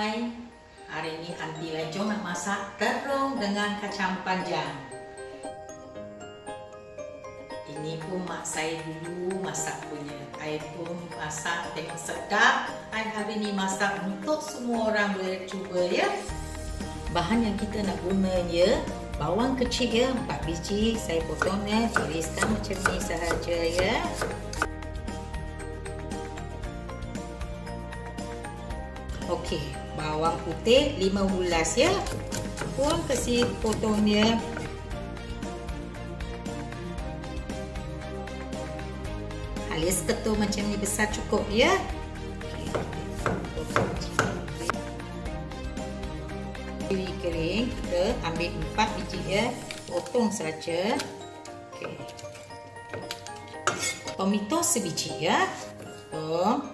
Hai, hari ini Aunty Lejong nak masak terung dengan kacang panjang. Ini pun mak saya dulu masak punya. Saya pun masak tengok sedap. Saya hari ini masak untuk semua orang boleh cuba ya. Bahan yang kita nak guna ya, bawang kecil ya, 4 biji. Saya potong ya, tuliskan macam ni sahaja ya. Okey, bawang putih 5 bulas ya. Puan kasih potong dia. Halis ketul macam ni besar cukup ya. Biji kering kita ambil 4 biji ya. Potong saja. Okey. Tomato sebiji ya. Potong.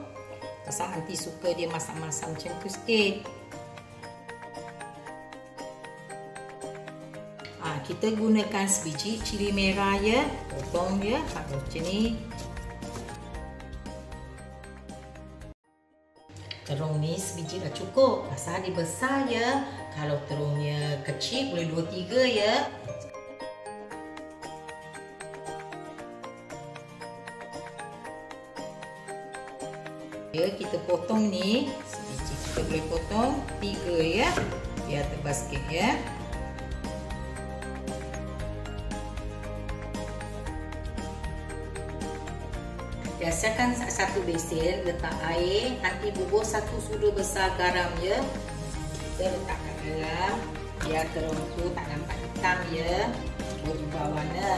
Pasal anti suka dia masak-masak macam tu sikit. Ha, kita gunakan sebiji cili merah ya. Potong dia macam ni. Terung ni sebiji dah cukup. Pasal dia besar ya. Kalau terungnya kecil boleh dua tiga ya. Ya, kita potong ni sebiji kita boleh potong tiga ya. Biar tebas sikit ya. Biasakan satu besen letak air, nanti bubur satu sudu besar garam ya. Kita letakkan dalam biar terung tu tak nampak hitam ya. Berubah warna.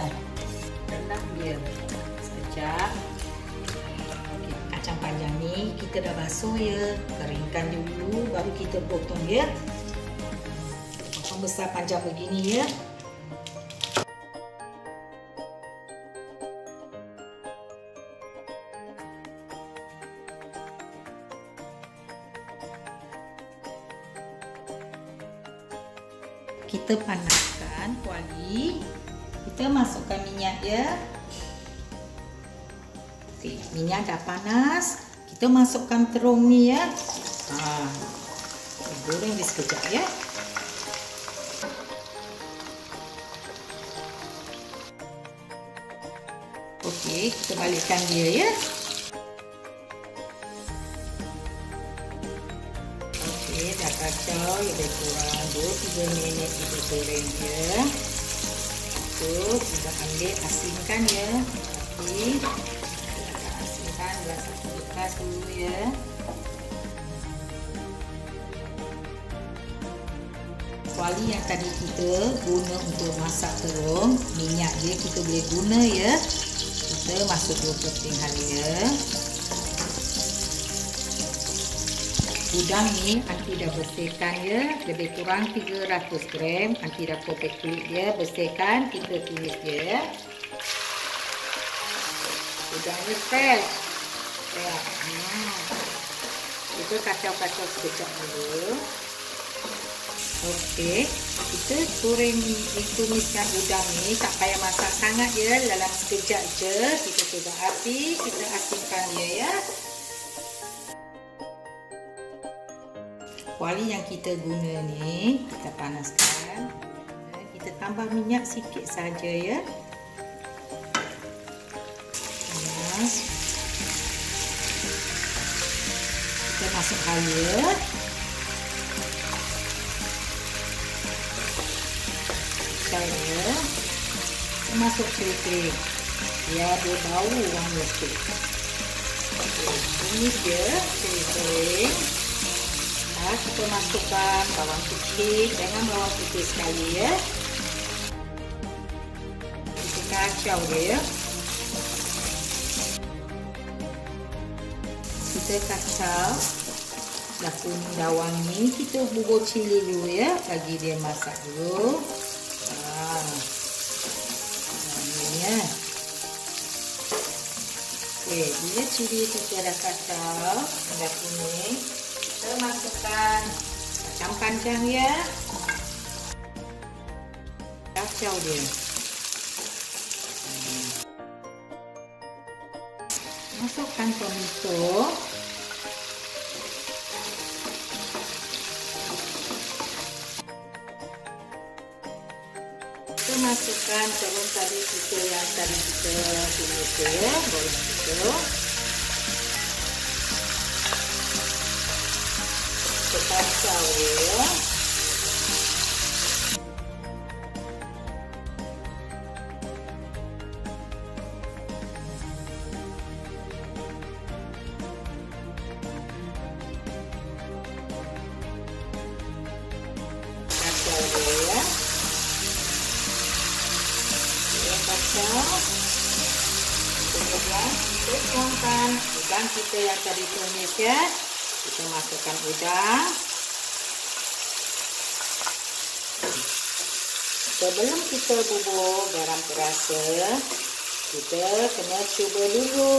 Rendam dia sekejap kacang panjang ni kita dah basuh ya. Keringkan dulu baru kita potong ya. Potong besar panjang begini ya. Kita panaskan kuali. Kita masukkan minyak ya. Okey, minyak dah panas. Kita masukkan terung ni ya. Ha. Goreng dia sekejap ya. Okey, kita balikkan dia ya. Okey, dah kacau lebih kurang 2-3 minit kita goreng dia. Tu, kita ambil asinkan ya. Okey dulu ya. Kuali yang tadi kita guna untuk masak terung minyak dia kita boleh guna ya. Kita masuk dua keping halia udang ni anti dah bersihkan ya. Lebih kurang 300 gram anti dah potong kulit dia bersihkan kita tulis dia udang ni fresh Ya. Kita kacau-kacau sekejap dulu. Okey. Kita goreng tumiskan udang ni. Tak payah masak sangat ya. Dalam sekejap je. Kita coba api. Kita asinkan dia ya. Kuali yang kita guna ni. Kita panaskan. Kita tambah minyak sikit saja ya. Panas. Kita masuk air. Saya masuk sedikit ya dia bau wangi sikit ini dia kering nah, kita masukkan bawang putih. Jangan bawang putih sekali ya. Kita kacau dia ya kita kacau dah kuning dah wangi kita bubur cili dulu ya. Bagi dia masak dulu. Ha ini ya. Okey bila cili kita dah kacau dah kuning kita masukkan kacang panjang ya. Kacau dia. Masukkan tomato masukkan terung tadi kita yang tadi kita tumis ya, boleh kita. Tekan ya. Kemudian kita tuangkan udang kita yang tadi tumis ya. Kita masukkan udang. Sebelum kita bubur garam terasa kita kena cuba dulu.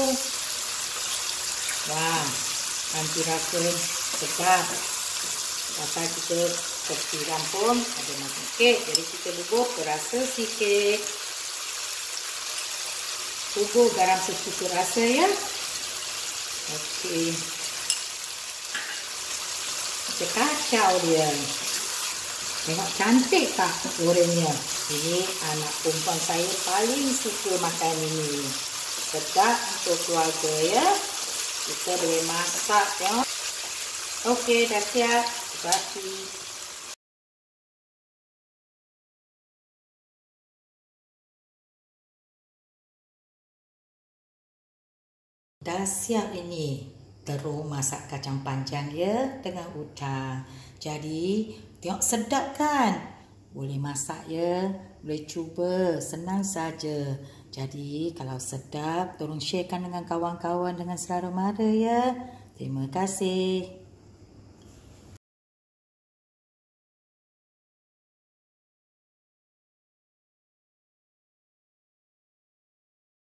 Wah nanti rasa sedap. Pasal kita tersiram pun ada makan kek jadi kita bubur terasa sikit bubur garam sesuatu rasa ya. Okey. Kita kacau dia. Tengok cantik tak gorengnya. Ini anak perempuan saya paling suka makan ini. Sedap untuk keluarga ya. Kita boleh masak ya. Okey, dah siap. Terima kasih. Dah siap ini terus masak kacang panjang ya dengan udang. Jadi tengok sedap kan? Boleh masak ya, boleh cuba, senang saja. Jadi kalau sedap tolong sharekan dengan kawan-kawan dengan selera mara ya. Terima kasih.